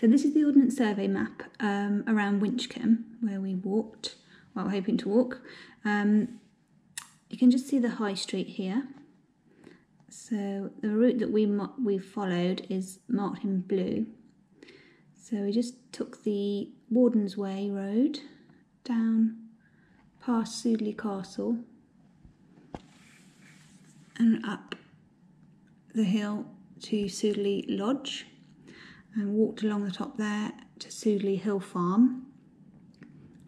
So this is the Ordnance Survey map um, around Winchcombe where we walked, well hoping to walk. Um, you can just see the high street here. So the route that we we followed is marked in blue. So we just took the Warden's Way road down past Sudeley Castle and up the hill to Sudeley Lodge and walked along the top there to Sudeley Hill Farm,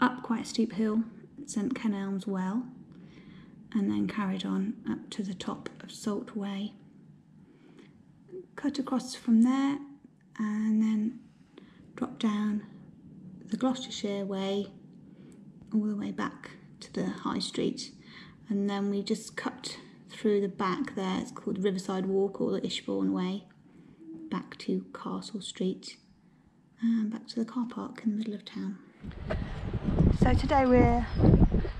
up quite a steep hill, St Kenelm's Well, and then carried on up to the top of Salt Way. Cut across from there and then dropped down the Gloucestershire Way all the way back to the High Street and then we just cut through the back there, it's called Riverside Walk or the Ishbourne Way back to Castle Street and back to the car park in the middle of town. So today we're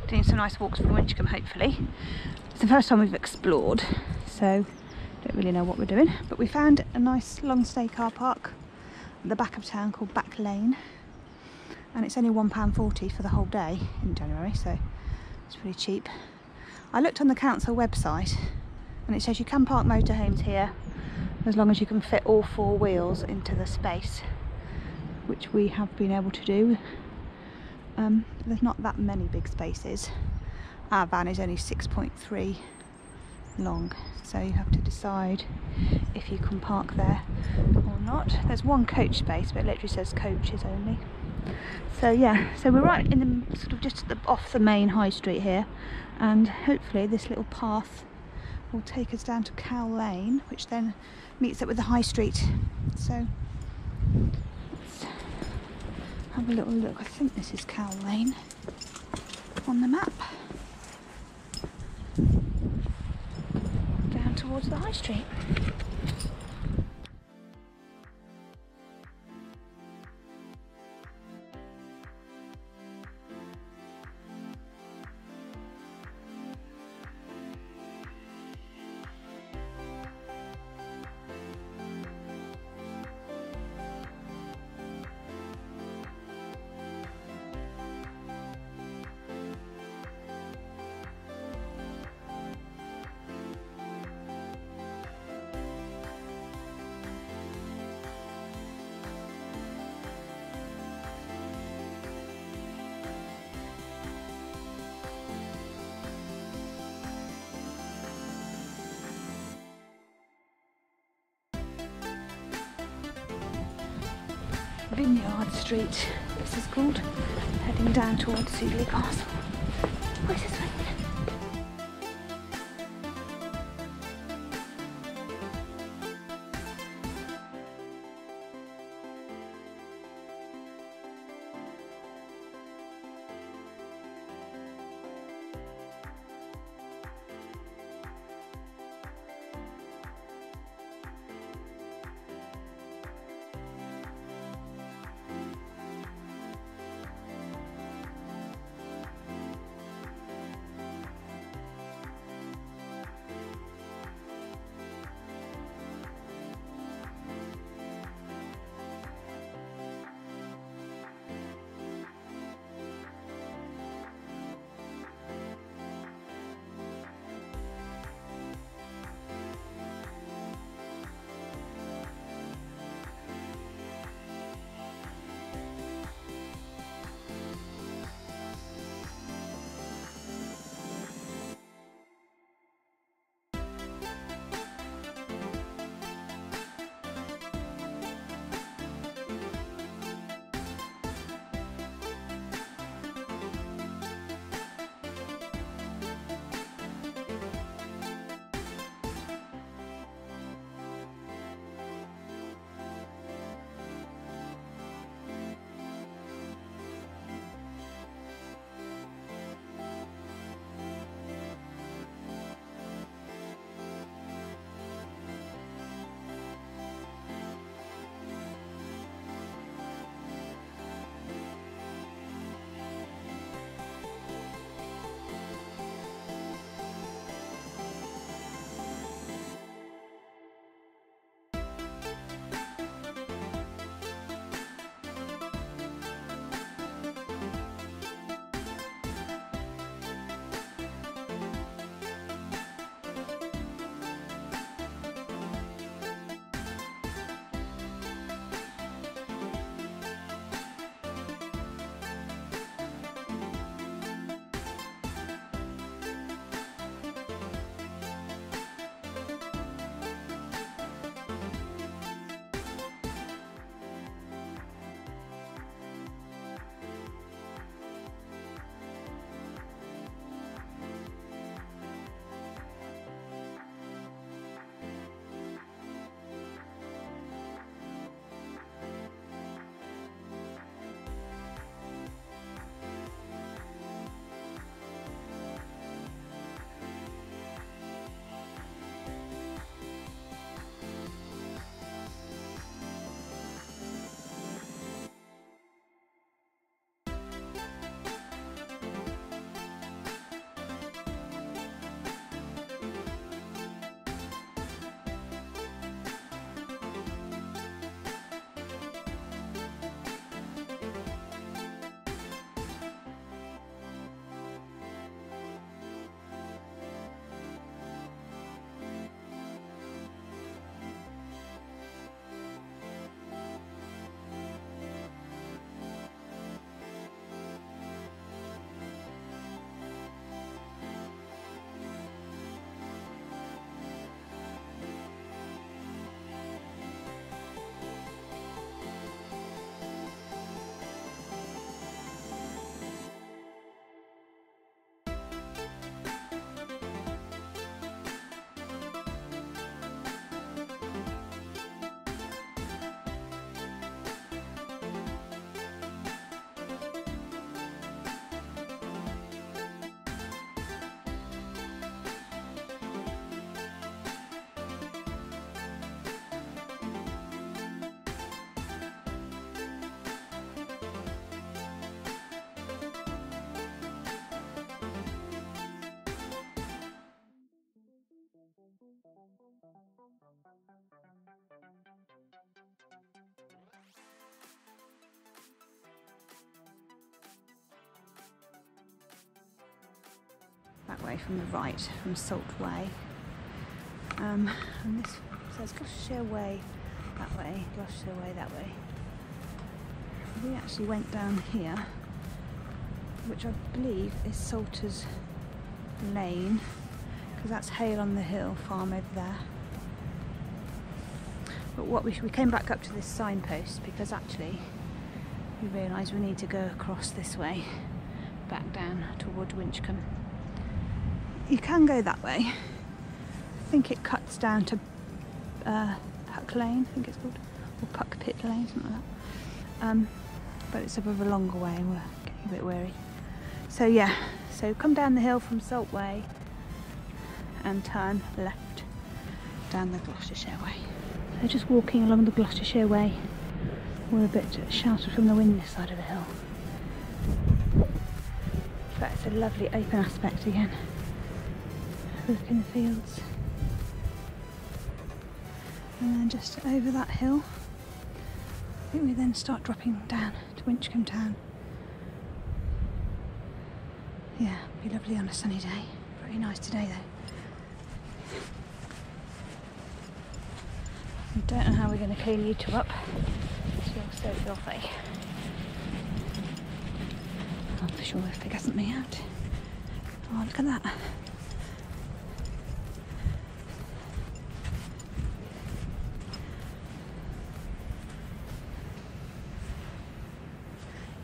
doing some nice walks from Winchcombe hopefully. It's the first time we've explored so don't really know what we're doing but we found a nice long stay car park at the back of town called Back Lane and it's only £1.40 for the whole day in January so it's pretty cheap. I looked on the council website and it says you can park motorhomes here as long as you can fit all four wheels into the space which we have been able to do. Um, there's not that many big spaces. Our van is only 6.3 long so you have to decide if you can park there or not. There's one coach space but it literally says coaches only so yeah so we're right in the sort of just the, off the main high street here and hopefully this little path will take us down to Cow Lane which then meets up with the high street. So let's have a little look. I think this is Cow Lane on the map. Down towards the high street. Vineyard Street, this is called, heading down towards Sudeley Castle. Where's this way? Way from the right, from Salt Way. Um, and this says Gloucestershire Way that way, Gloucestershire Way that way. We actually went down here, which I believe is Salters Lane, because that's Hale on the Hill farm over there. But what we, we came back up to this signpost because actually we realised we need to go across this way back down toward Winchcombe. You can go that way. I think it cuts down to uh, Puck Lane, I think it's called, or Puck Pit Lane, something like that. Um, but it's a bit of a longer way and we're getting a bit weary. So yeah, so come down the hill from Salt Way and turn left down the Gloucestershire Way. So just walking along the Gloucestershire Way. We're a bit sheltered from the wind this side of the hill. But it's a lovely open aspect again. Look in the fields. And then just over that hill, I think we then start dropping down to Winchcombe Town. Yeah, be lovely on a sunny day. Pretty nice today though. I don't know how we're going to clean you two up. All so filthy. I'm sure if it hasn't me out. Oh, look at that.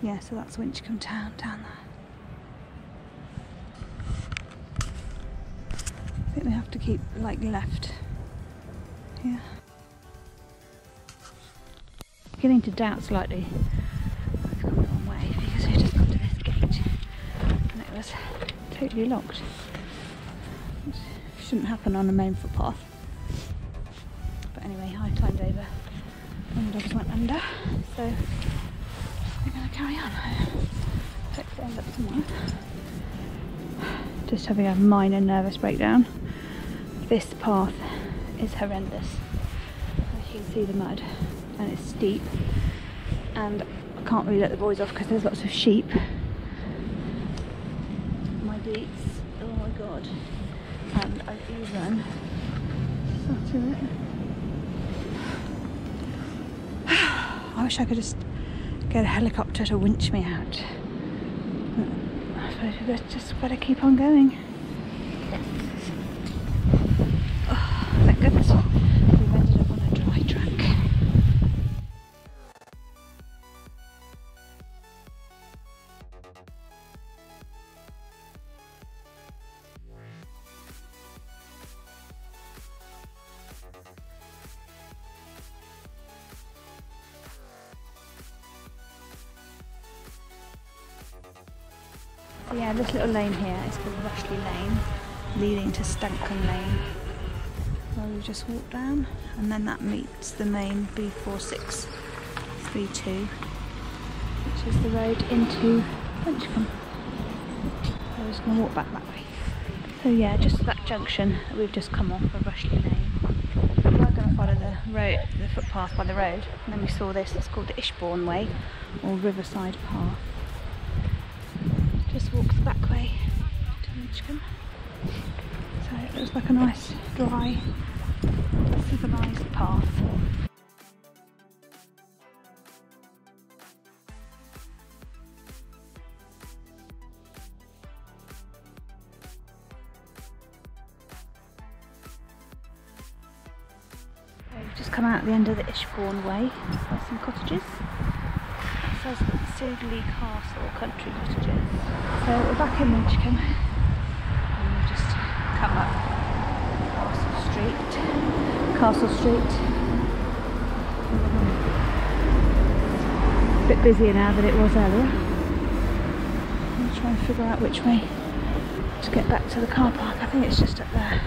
Yeah, so that's Winchcombe Town down there. I think we have to keep like left. Yeah. Beginning to doubt slightly. I've gone the wrong way because just to this gate and it was totally locked. Which shouldn't happen on a main footpath. But anyway, I climbed over and the dogs went under. So we're going to carry on. Hopefully end up somewhere. Just having a minor nervous breakdown. This path is horrendous. As you can see the mud and it's steep and I can't really let the boys off because there's lots of sheep. My beats, oh my god. And I've even sat in it. I wish I could just get a helicopter to winch me out. But I suppose we just better keep on going. Yeah, this little lane here is called Rushley Lane, leading to Stankham Lane, where we just walked down, and then that meets the main B4632, which is the road into Winchcombe. I'm just going to walk back that way. So yeah, just that junction that we've just come off of Rushley Lane. We were going to follow the road, the footpath by the road, and then we saw this. It's called the Ishbourne Way, or Riverside Path just walk the back way to Winchcombe. So it looks like a nice, dry, civilised path. Just come out at the end of the Ishbourne Way. There's some cottages. It Castle Country Cottages. So we're back in Winchcombe and we've just come up Castle Street. Castle Street. A bit busier now than it was earlier. I'm trying to figure out which way to get back to the car park. I think it's just up there.